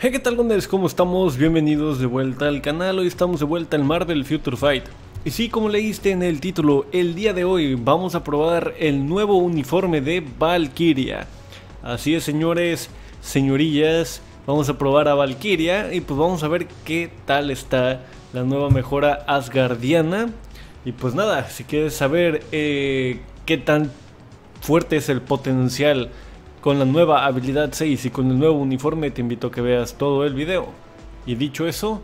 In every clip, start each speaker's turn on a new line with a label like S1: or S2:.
S1: Hey, ¿qué tal, gondes? ¿Cómo estamos? Bienvenidos de vuelta al canal. Hoy estamos de vuelta en Marvel Future Fight. Y sí, como leíste en el título, el día de hoy vamos a probar el nuevo uniforme de Valkyria. Así es, señores, señorillas, vamos a probar a Valkyria y pues vamos a ver qué tal está la nueva mejora asgardiana. Y pues nada, si quieres saber eh, qué tan fuerte es el potencial con la nueva habilidad 6 y con el nuevo uniforme te invito a que veas todo el video. Y dicho eso,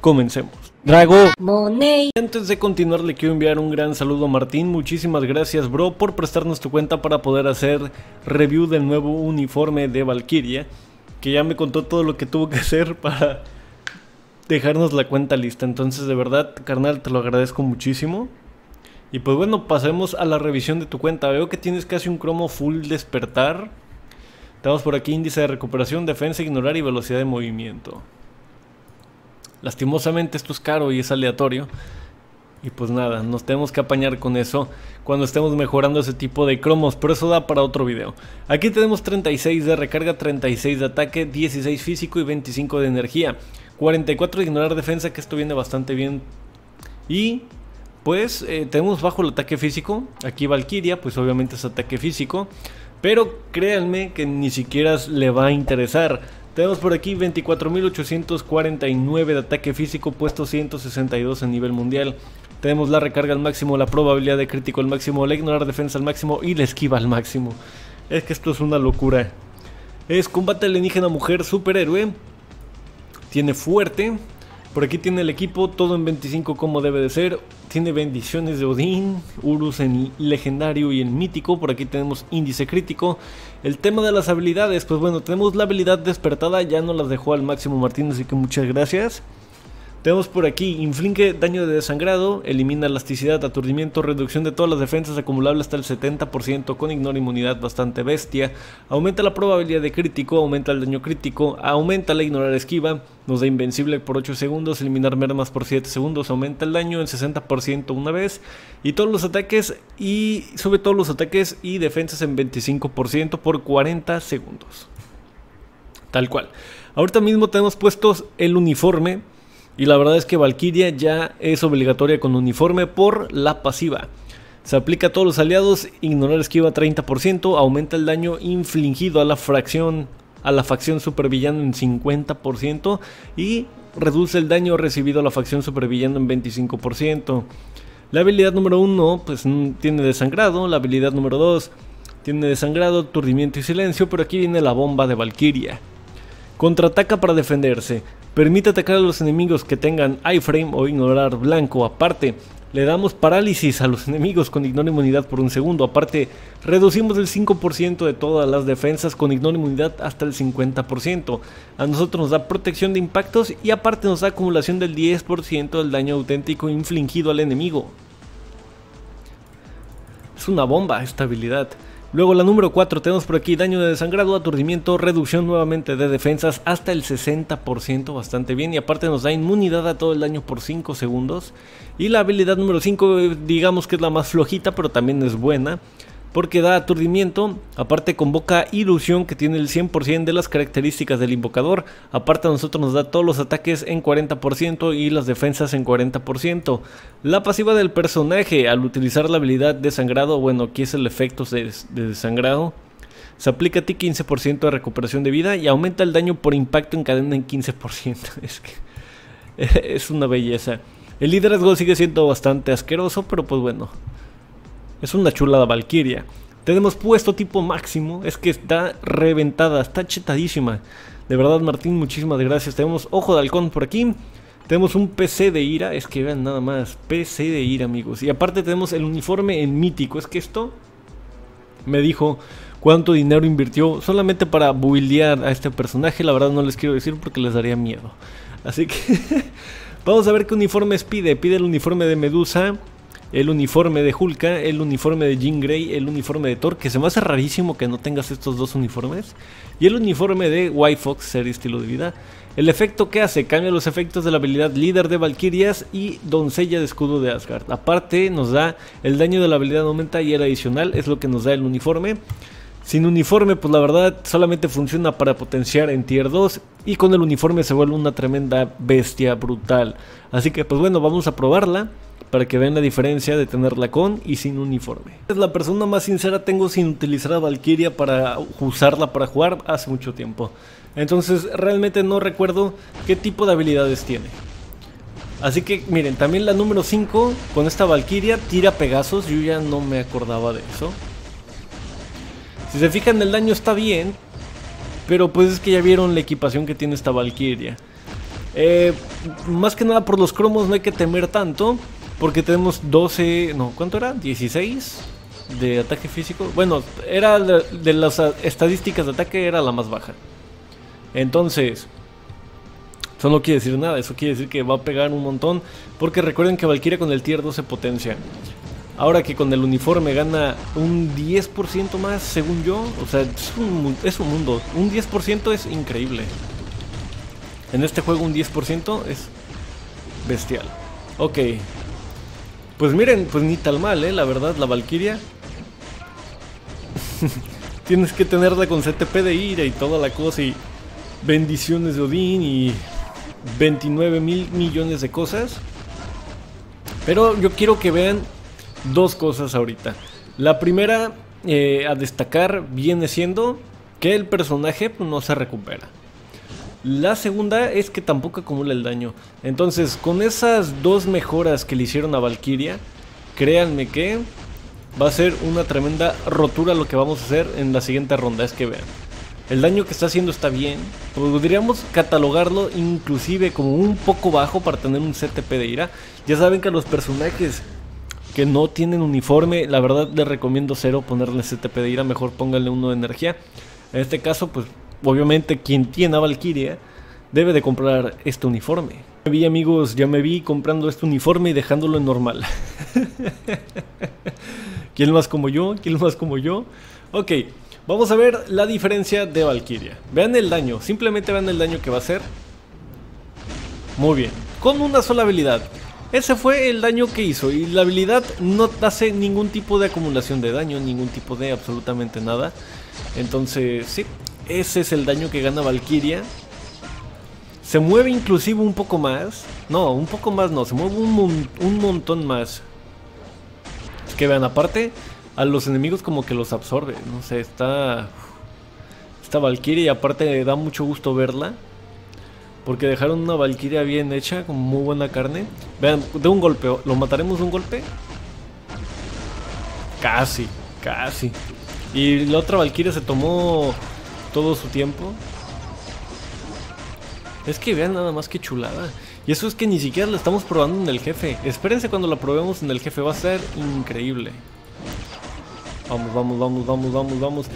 S1: comencemos. Drago Money. Antes de continuar le quiero enviar un gran saludo a Martín, muchísimas gracias bro por prestarnos tu cuenta para poder hacer review del nuevo uniforme de Valkyria, que ya me contó todo lo que tuvo que hacer para dejarnos la cuenta lista, entonces de verdad carnal te lo agradezco muchísimo. Y pues bueno, pasemos a la revisión de tu cuenta. Veo que tienes casi un cromo full despertar. Tenemos por aquí índice de recuperación, defensa, ignorar y velocidad de movimiento. Lastimosamente esto es caro y es aleatorio. Y pues nada, nos tenemos que apañar con eso cuando estemos mejorando ese tipo de cromos, pero eso da para otro video. Aquí tenemos 36 de recarga, 36 de ataque, 16 físico y 25 de energía. 44 de ignorar defensa, que esto viene bastante bien. Y pues eh, tenemos bajo el ataque físico. Aquí Valkyria, pues obviamente es ataque físico. Pero créanme que ni siquiera le va a interesar. Tenemos por aquí 24.849 de ataque físico, puesto 162 en nivel mundial. Tenemos la recarga al máximo, la probabilidad de crítico al máximo, la ignorar defensa al máximo y la esquiva al máximo. Es que esto es una locura. Es combate alienígena mujer superhéroe. Tiene fuerte, por aquí tiene el equipo, todo en 25 como debe de ser. Tiene bendiciones de Odín, Urus en legendario y en mítico. Por aquí tenemos índice crítico. El tema de las habilidades, pues bueno, tenemos la habilidad despertada, ya no las dejó al máximo Martín, así que muchas gracias. Tenemos por aquí, inflige daño de desangrado, elimina elasticidad, aturdimiento, reducción de todas las defensas acumulables hasta el 70%, con ignora inmunidad bastante bestia, aumenta la probabilidad de crítico, aumenta el daño crítico, aumenta la ignorar esquiva, nos da invencible por 8 segundos, eliminar mermas por 7 segundos, aumenta el daño en 60% una vez, y todos los ataques, y sube todos los ataques y defensas en 25% por 40 segundos. Tal cual. Ahorita mismo tenemos puestos el uniforme y la verdad es que Valkyria ya es obligatoria con uniforme por la pasiva. Se aplica a todos los aliados, ignorar esquiva 30%, aumenta el daño infligido a la fracción a la facción supervillano en 50% y reduce el daño recibido a la facción supervillano en 25%. La habilidad número 1 pues tiene desangrado, la habilidad número 2 tiene desangrado, aturdimiento y silencio, pero aquí viene la bomba de Valkyria. Contraataca para defenderse. Permite atacar a los enemigos que tengan iframe o ignorar blanco. Aparte, le damos parálisis a los enemigos con ignora inmunidad por un segundo. Aparte, reducimos el 5% de todas las defensas con ignora inmunidad hasta el 50%. A nosotros nos da protección de impactos y aparte nos da acumulación del 10% del daño auténtico infligido al enemigo. Es una bomba esta habilidad. Luego la número 4 tenemos por aquí daño de desangrado, aturdimiento, reducción nuevamente de defensas hasta el 60%, bastante bien. Y aparte nos da inmunidad a todo el daño por 5 segundos. Y la habilidad número 5 digamos que es la más flojita, pero también es buena porque da aturdimiento, aparte convoca ilusión que tiene el 100% de las características del invocador, aparte a nosotros nos da todos los ataques en 40% y las defensas en 40%. La pasiva del personaje al utilizar la habilidad de sangrado, bueno aquí es el efecto de, desangrado, se aplica a ti 15% de recuperación de vida y aumenta el daño por impacto en cadena en 15%. Es que es una belleza. El liderazgo sigue siendo bastante asqueroso, pero pues bueno, es una chulada Valkyria. Tenemos puesto tipo máximo. Es que está reventada, está chetadísima. De verdad, Martín, muchísimas gracias. Tenemos ojo de halcón por aquí. Tenemos un PC de ira. Es que vean nada más. PC de ira, amigos. Y aparte tenemos el uniforme en mítico. Es que esto me dijo cuánto dinero invirtió solamente para buildear a este personaje. La verdad no les quiero decir porque les daría miedo. Así que vamos a ver qué uniformes pide. Pide el uniforme de Medusa el uniforme de Hulka, el uniforme de Jean Grey, el uniforme de Thor, que se me hace rarísimo que no tengas estos dos uniformes, y el uniforme de White Fox, serie estilo de vida. El efecto que hace, cambia los efectos de la habilidad líder de Valkyrias y doncella de escudo de Asgard. Aparte nos da el daño de la habilidad aumenta y el adicional, es lo que nos da el uniforme. Sin uniforme, pues la verdad solamente funciona para potenciar en tier 2 y con el uniforme se vuelve una tremenda bestia brutal. Así que pues bueno, vamos a probarla para que vean la diferencia de tenerla con y sin uniforme. Es la persona más sincera tengo sin utilizar a Valkyria para usarla para jugar hace mucho tiempo. Entonces realmente no recuerdo qué tipo de habilidades tiene. Así que miren, también la número 5 con esta Valkyria tira Pegasos, yo ya no me acordaba de eso. Si se fijan el daño está bien, pero pues es que ya vieron la equipación que tiene esta Valkyria. Eh, más que nada por los cromos no hay que temer tanto, porque tenemos 12, no, ¿cuánto era? 16 de ataque físico. Bueno, era de, las estadísticas de ataque era la más baja. Entonces, eso no quiere decir nada, eso quiere decir que va a pegar un montón, porque recuerden que Valkyria con el tier 2 se potencia. Ahora que con el uniforme gana un 10% más, según yo, o sea, es un, es un mundo. Un 10% es increíble. En este juego un 10% es bestial. Ok, pues miren, pues ni tal mal, ¿eh? La verdad, la Valkyria. Tienes que tenerla con CTP de ira y toda la cosa y bendiciones de Odín y 29 mil millones de cosas. Pero yo quiero que vean dos cosas ahorita. La primera eh, a destacar viene siendo que el personaje pues, no se recupera. La segunda es que tampoco acumula el daño. Entonces, con esas dos mejoras que le hicieron a Valkyria, créanme que va a ser una tremenda rotura lo que vamos a hacer en la siguiente ronda. Es que vean, el daño que está haciendo está bien. Podríamos catalogarlo inclusive como un poco bajo para tener un CTP de ira. Ya saben que a los personajes que no tienen uniforme, la verdad les recomiendo cero ponerle CTP de ira. Mejor pónganle uno de energía. En este caso, pues obviamente quien tiene a Valkyria debe de comprar este uniforme. Me vi amigos, ya me vi comprando este uniforme y dejándolo en normal. ¿Quién más como yo? ¿Quién más como yo? Ok, vamos a ver la diferencia de Valkyria. Vean el daño, simplemente vean el daño que va a hacer. Muy bien, con una sola habilidad. Ese fue el daño que hizo y la habilidad no hace ningún tipo de acumulación de daño, ningún tipo de absolutamente nada. Entonces, sí, ese es el daño que gana Valkyria. Se mueve inclusive un poco más. No, un poco más no, se mueve un, montón más. Es que vean, aparte, a los enemigos como que los absorbe. No sé, está... Esta Valkyria y aparte da mucho gusto verla. Porque dejaron una Valkyria bien hecha, con muy buena carne. Vean, de un golpe, ¿lo mataremos de un golpe? Casi, casi. Y la otra Valkyria se tomó todo su tiempo. Es que vean nada más que chulada. Y eso es que ni siquiera la estamos probando en el jefe. Espérense cuando la probemos en el jefe, va a ser increíble. Vamos, vamos, vamos, vamos, vamos, vamos.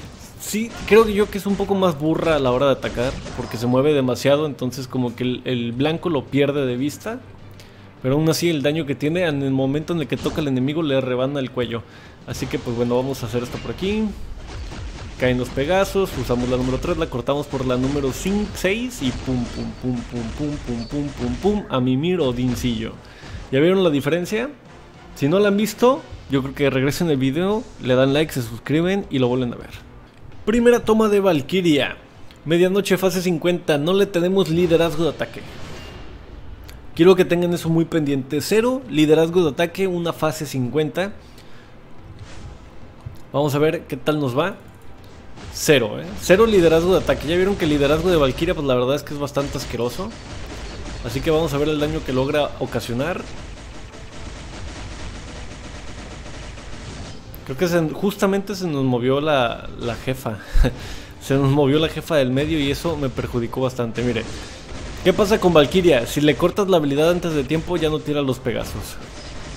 S1: Sí, creo que yo que es un poco más burra a la hora de atacar, porque se mueve demasiado, entonces como que el, blanco lo pierde de vista. Pero aún así el daño que tiene en el momento en el que toca el enemigo le rebana el cuello. Así que pues bueno, vamos a hacer esto por aquí. Caen los Pegasos, usamos la número 3, la cortamos por la número 5, 6 y pum pum pum pum pum pum pum pum pum a Mimir Odincillo. ¿Ya vieron la diferencia? Si no la han visto, yo creo que regresen el video, le dan like, se suscriben y lo vuelven a ver. Primera toma de Valkyria. Medianoche fase 50, no le tenemos liderazgo de ataque. Quiero que tengan eso muy pendiente. Cero, liderazgo de ataque, una fase 50. Vamos a ver qué tal nos va. Cero, ¿eh? Cero liderazgo de ataque. Ya vieron que el liderazgo de Valkyria, pues la verdad es que es bastante asqueroso. Así que vamos a ver el daño que logra ocasionar. Creo que justamente se nos movió la, jefa. se nos movió la jefa del medio y eso me perjudicó bastante. Mire, ¿qué pasa con Valkyria? Si le cortas la habilidad antes de tiempo, ya no tira los Pegasos.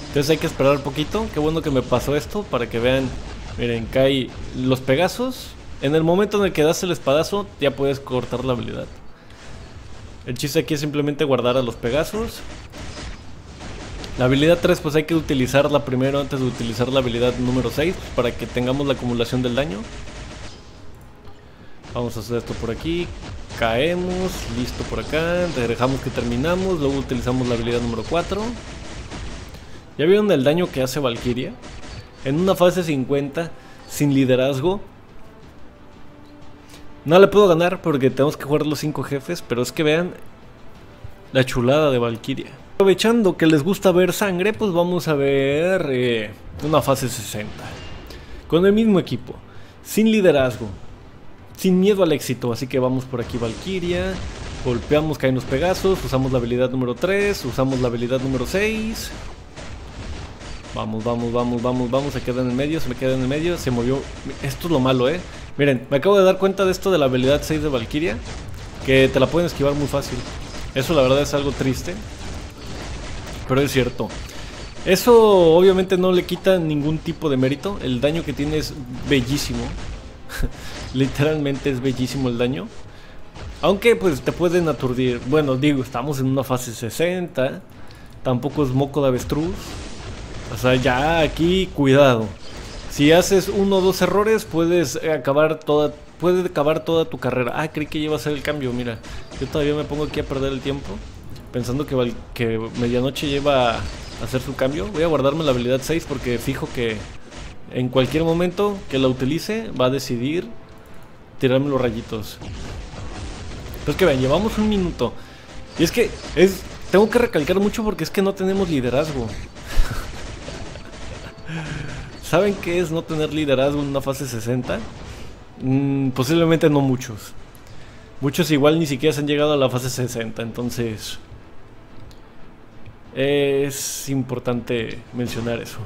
S1: Entonces hay que esperar un poquito. Qué bueno que me pasó esto para que vean. Miren, cae los Pegasos en el momento en el que das el espadazo, ya puedes cortar la habilidad. El chiste aquí es simplemente guardar a los Pegasos. La habilidad 3 pues hay que utilizarla primero antes de utilizar la habilidad número 6 para que tengamos la acumulación del daño. Vamos a hacer esto por aquí. Caemos, listo por acá. Dejamos que terminamos, luego utilizamos la habilidad número 4. ¿Ya vieron el daño que hace Valkyria? En una fase 50, sin liderazgo, No le puedo ganar porque tenemos que jugar los 5 jefes, pero es que vean la chulada de Valkyria. Aprovechando que les gusta ver sangre, pues vamos a ver eh, una fase 60. Con el mismo equipo, sin liderazgo, sin miedo al éxito. Así que vamos por aquí Valkyria, golpeamos, caen los Pegasos, usamos la habilidad número 3, usamos la habilidad número 6. Vamos, vamos, vamos, vamos, vamos, se queda en el medio, se me queda en el medio, se movió. Esto es lo malo, eh. Miren, me acabo de dar cuenta de esto de la habilidad 6 de Valkyria, que te la pueden esquivar muy fácil. Eso la verdad es algo triste, pero es cierto. Eso obviamente no le quita ningún tipo de mérito. El daño que tiene es bellísimo. Literalmente es bellísimo el daño. Aunque pues te pueden aturdir. Bueno, digo, estamos en una fase 60. Tampoco es moco de avestruz. O sea, ya aquí cuidado. Si haces uno o dos errores, puedes acabar toda, puedes acabar toda tu carrera. Ah, creí que iba a ser el cambio, mira. Yo todavía me pongo aquí a perder el tiempo. Pensando que, medianoche lleva a hacer su cambio. Voy a guardarme la habilidad 6 porque fijo que en cualquier momento que la utilice va a decidir tirarme los rayitos. Entonces que vean, llevamos un minuto. Y es que es tengo que recalcar mucho porque es que no tenemos liderazgo. ¿Saben qué es no tener liderazgo en una fase 60? Mm, posiblemente no muchos. Muchos igual ni siquiera se han llegado a la fase 60, entonces es importante mencionar eso.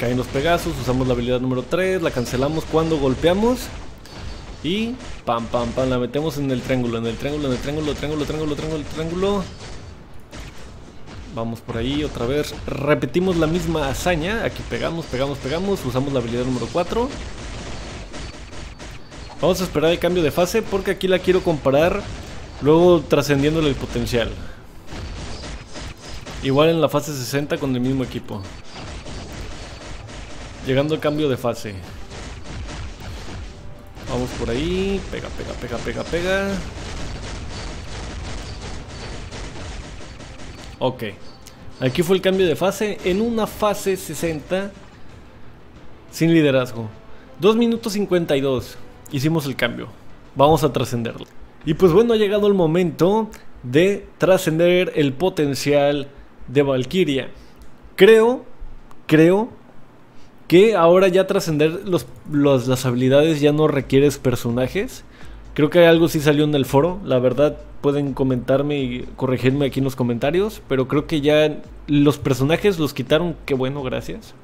S1: Caen los Pegasus, usamos la habilidad número 3, la cancelamos cuando golpeamos y pam pam pam la metemos en el triángulo, en el triángulo, en el triángulo, triángulo, triángulo, triángulo, triángulo. Vamos por ahí otra vez. Repetimos la misma hazaña. Aquí pegamos, pegamos, pegamos. Usamos la habilidad número 4. Vamos a esperar el cambio de fase porque aquí la quiero comparar luego trascendiéndole el potencial. Igual en la fase 60 con el mismo equipo. Llegando al cambio de fase. Vamos por ahí. Pega, pega, pega, pega, pega. Ok. Aquí fue el cambio de fase en una fase 60 sin liderazgo. 2 minutos 52. Hicimos el cambio. Vamos a trascenderlo. Y pues bueno, ha llegado el momento de trascender el potencial de Valkyria. Creo, creo que ahora ya trascender los, las habilidades ya no requieres personajes. Creo que algo sí salió en el foro, la verdad pueden comentarme y corregirme aquí en los comentarios, pero creo que ya los personajes los quitaron, qué bueno, gracias.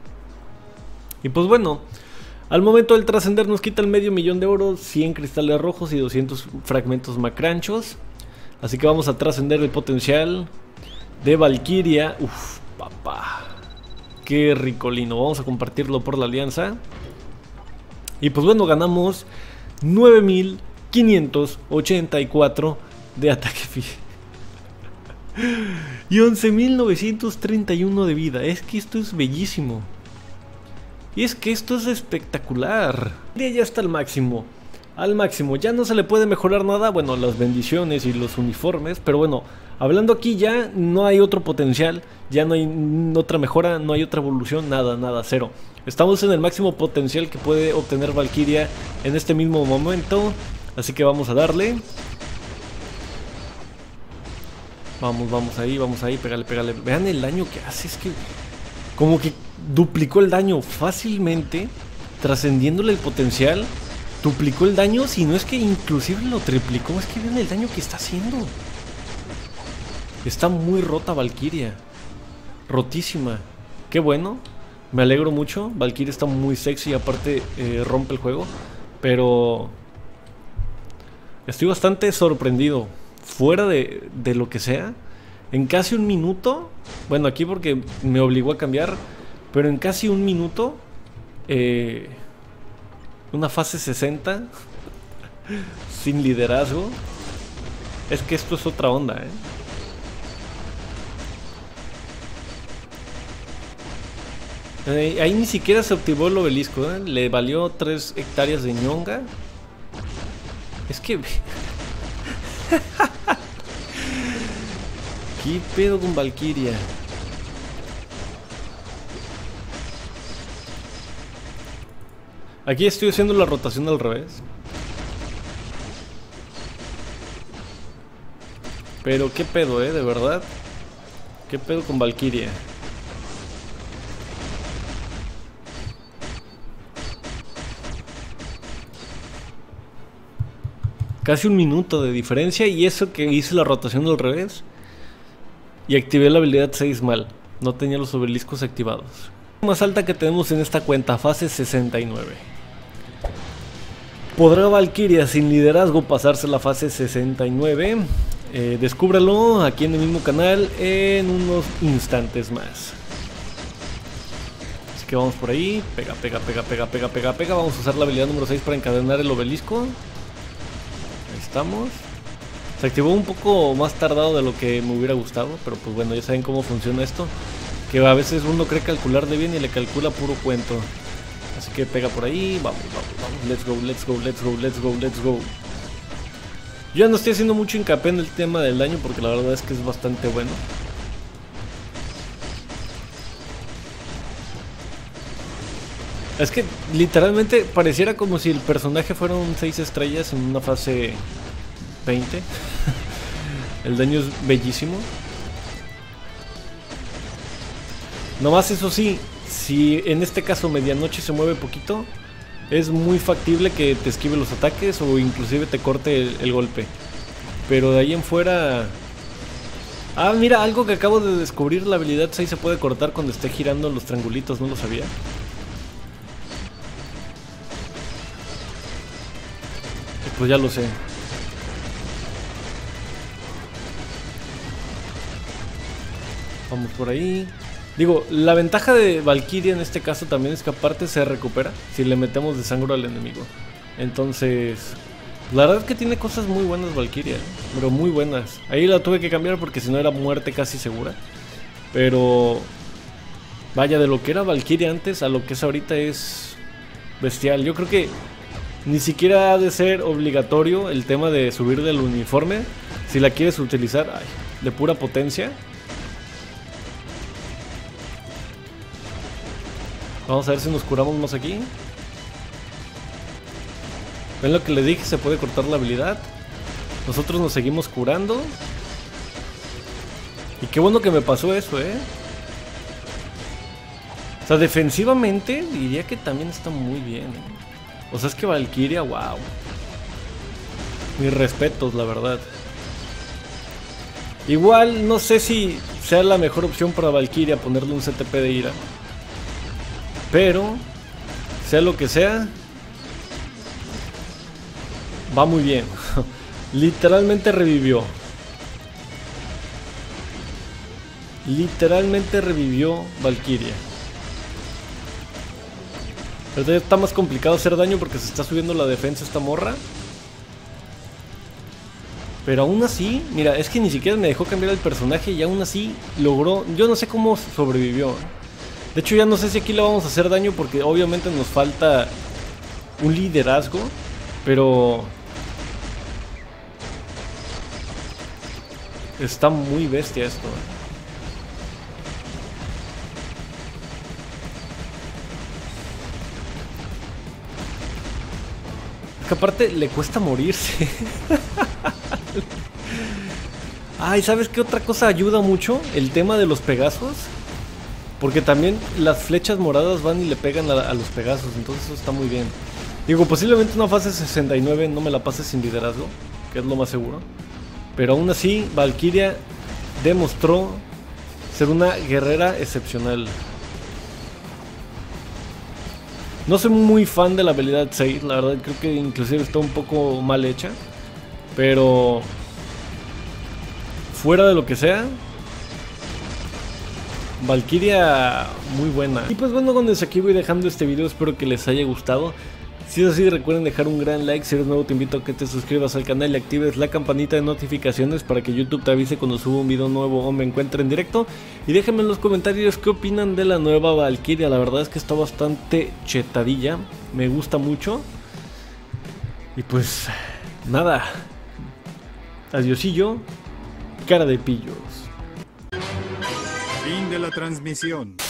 S1: Y pues bueno, al momento del trascender nos quita el medio millón de oro, 100 cristales rojos y 200 fragmentos macranchos. Así que vamos a trascender el potencial de Valkyria. Uf, papá. Qué ricolino. Vamos a compartirlo por la alianza. Y pues bueno, ganamos 9000 584 de ataque y 11.931 de vida. Es que esto es bellísimo. Y es que esto es espectacular. Ya está al máximo. Al máximo. Ya no se le puede mejorar nada. Bueno, las bendiciones y los uniformes. Pero bueno, hablando aquí ya no hay otro potencial. Ya no hay otra mejora. No hay otra evolución. Nada, nada, cero. Estamos en el máximo potencial que puede obtener Valkyria en este mismo momento. Así que vamos a darle. Vamos, vamos ahí, vamos ahí, pégale, pégale. Vean el daño que hace, es que como que duplicó el daño fácilmente, trascendiéndole el potencial, duplicó el daño, si no es que inclusive lo triplicó, es que vean el daño que está haciendo. Está muy rota Valkyria. Rotísima. Qué bueno. Me alegro mucho. Valkyria está muy sexy, aparte eh, rompe el juego. Pero Estoy bastante sorprendido. Fuera de, lo que sea. En casi un minuto. Bueno, aquí porque me obligó a cambiar. Pero en casi un minuto. Eh, una fase 60. sin liderazgo. Es que esto es otra onda, ¿eh? eh ahí ni siquiera se optimó el obelisco, ¿eh? Le valió 3 hectáreas de ñonga. Es que... ¿Qué pedo con Valkyria? Aquí estoy haciendo la rotación al revés. Pero qué pedo, eh, de verdad. ¿Qué pedo con Valkyria? Casi un minuto de diferencia y eso que hice la rotación al revés. Y activé la habilidad 6 mal. No tenía los obeliscos activados. Más alta que tenemos en esta cuenta, fase 69. ¿Podrá Valkyria sin liderazgo pasarse la fase 69? Eh, descúbralo aquí en el mismo canal en unos instantes más. Así que vamos por ahí. Pega, pega, pega, pega, pega, pega, pega. Vamos a usar la habilidad número 6 para encadenar el obelisco. Se activó un poco más tardado de lo que me hubiera gustado, pero pues bueno, ya saben cómo funciona esto. Que a veces uno cree calcular de bien y le calcula puro cuento. Así que pega por ahí, vamos, vamos, vamos, let's go, let's go, let's go, let's go, let's go. Yo ya no estoy haciendo mucho hincapié en el tema del daño porque la verdad es que es bastante bueno. Es que literalmente pareciera como si el personaje fuera un 6 estrellas en una fase 20. el daño es bellísimo. Nomás eso sí, si en este caso medianoche se mueve poquito, es muy factible que te esquive los ataques o inclusive te corte el, golpe. Pero de ahí en fuera... Ah, mira, algo que acabo de descubrir, la habilidad 6 se puede cortar cuando esté girando los triangulitos, no lo sabía. Pues ya lo sé. Vamos por ahí. Digo, la ventaja de Valkyria en este caso también es que aparte se recupera si le metemos de sangre al enemigo. Entonces, la verdad es que tiene cosas muy buenas Valkyria, ¿eh? pero muy buenas. Ahí la tuve que cambiar porque si no era muerte casi segura. Pero vaya, de lo que era Valkyria antes a lo que es ahorita es bestial. Yo creo que ni siquiera ha de ser obligatorio el tema de subir del uniforme. Si la quieres utilizar de pura potencia, Vamos a ver si nos curamos más aquí. ¿Ven lo que le dije? Se puede cortar la habilidad. Nosotros nos seguimos curando. Y qué bueno que me pasó eso, ¿eh? O sea, defensivamente diría que también está muy bien. ¿eh? O sea, es que Valkyria, wow. Mis respetos, la verdad. Igual no sé si sea la mejor opción para Valkyria ponerle un CTP de ira. Pero, sea lo que sea, va muy bien. Literalmente revivió. Literalmente revivió Valkyria. Pero está más complicado hacer daño porque se está subiendo la defensa esta morra. Pero aún así, mira, es que ni siquiera me dejó cambiar el personaje y aún así logró... Yo no sé cómo sobrevivió. De hecho ya no sé si aquí le vamos a hacer daño porque obviamente nos falta un liderazgo. Pero... Está muy bestia esto. que aparte le cuesta morirse. Ay, ¿sabes qué otra cosa ayuda mucho? El tema de los Pegasos. Porque también las flechas moradas van y le pegan a, los Pegasos, entonces eso está muy bien. Digo, posiblemente una fase 69 no me la pase sin liderazgo, que es lo más seguro. Pero aún así, Valkyria demostró ser una guerrera excepcional. No soy muy fan de la habilidad 6, la verdad creo que inclusive está un poco mal hecha. Pero fuera de lo que sea, Valkyria muy buena. Y pues bueno, con eso aquí voy dejando este video, espero que les haya gustado. Si es así, recuerden dejar un gran like, si eres nuevo te invito a que te suscribas al canal y actives la campanita de notificaciones para que YouTube te avise cuando subo un video nuevo o me encuentre en directo. Y déjenme en los comentarios qué opinan de la nueva Valkyria, la verdad es que está bastante chetadilla, me gusta mucho. Y pues nada, adiosillo, cara de pillos.
S2: La transmisión.